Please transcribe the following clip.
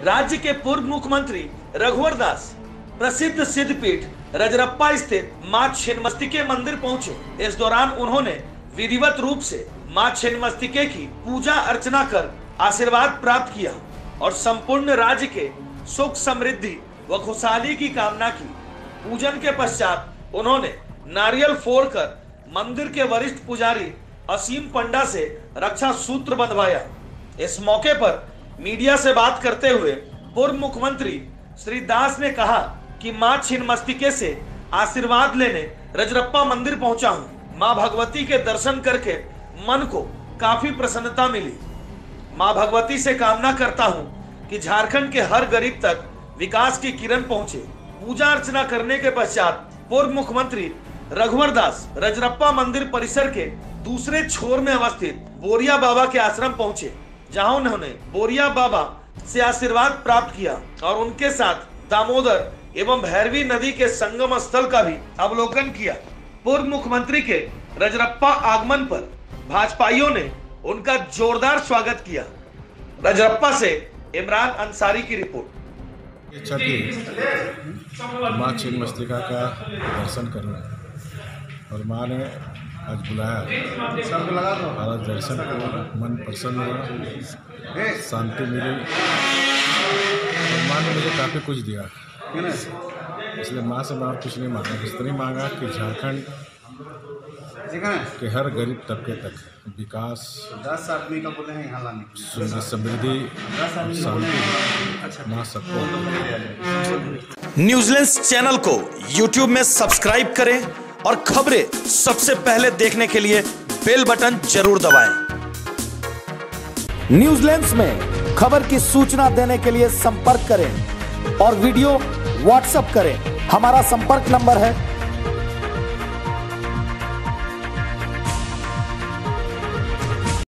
राज्य के पूर्व मुख्यमंत्री रघुवर दास, प्रसिद्ध सिद्धपीठ रजरप्पा स्थित माँ छिन्नमस्तिके मंदिर पहुँचे। इस दौरान उन्होंने विधिवत रूप से माँ छिन्नमस्तिके की पूजा अर्चना कर आशीर्वाद प्राप्त किया और संपूर्ण राज्य के सुख समृद्धि व खुशहाली की कामना की। पूजन के पश्चात उन्होंने नारियल फोड़कर मंदिर के वरिष्ठ पुजारी असीम पंडा से रक्षा सूत्र बंधवाया। इस मौके पर मीडिया से बात करते हुए पूर्व मुख्यमंत्री श्री दास ने कहा कि माँ छिन्नमस्तिके से आशीर्वाद लेने रजरप्पा मंदिर पहुँचा हूँ। माँ भगवती के दर्शन करके मन को काफ़ी प्रसन्नता मिली। माँ भगवती से कामना करता हूँ कि झारखंड के हर गरीब तक विकास की किरण पहुँचे। पूजा अर्चना करने के पश्चात पूर्व मुख्यमंत्री रघुवर दास रजरप्पा मंदिर परिसर के दूसरे छोर में अवस्थित बोरिया बाबा के आश्रम पहुँचे। जहाँ उन्होंने बोरिया बाबा से आशीर्वाद प्राप्त किया और उनके साथ दामोदर एवं भैरवी नदी के संगम स्थल का भी अवलोकन किया। पूर्व मुख्यमंत्री के रजरप्पा आगमन पर भाजपाइयों ने उनका जोरदार स्वागत किया। रजरप्पा से इमरान अंसारी की रिपोर्ट। माँ छिन्नमस्तिका का दर्शन करना और माँ ने आज बुलाया। आज दर्शन मन प्रसन्न हुआ। शांति मिली। माँ ने मुझे काफ़ी कुछ दिया। इसलिए माँ से मैं कुछ नहीं मांगा। इस तरह मांगा कि झारखंड के हर गरीब तबके तक विकास दस आदमी का बोले हैं यहाँ लाने समृद्धि शांति माँ सबको। न्यूजीलैंड चैनल को यूट्यूब में सब्सक्राइब करें। और खबरें सबसे पहले देखने के लिए बेल बटन ज़रूर दबाएँ। न्यूजीलैंड में खबर की सूचना देने के लिए संपर्क करें और वीडियो व्हाट्सएप करें हमारा संपर्क नंबर है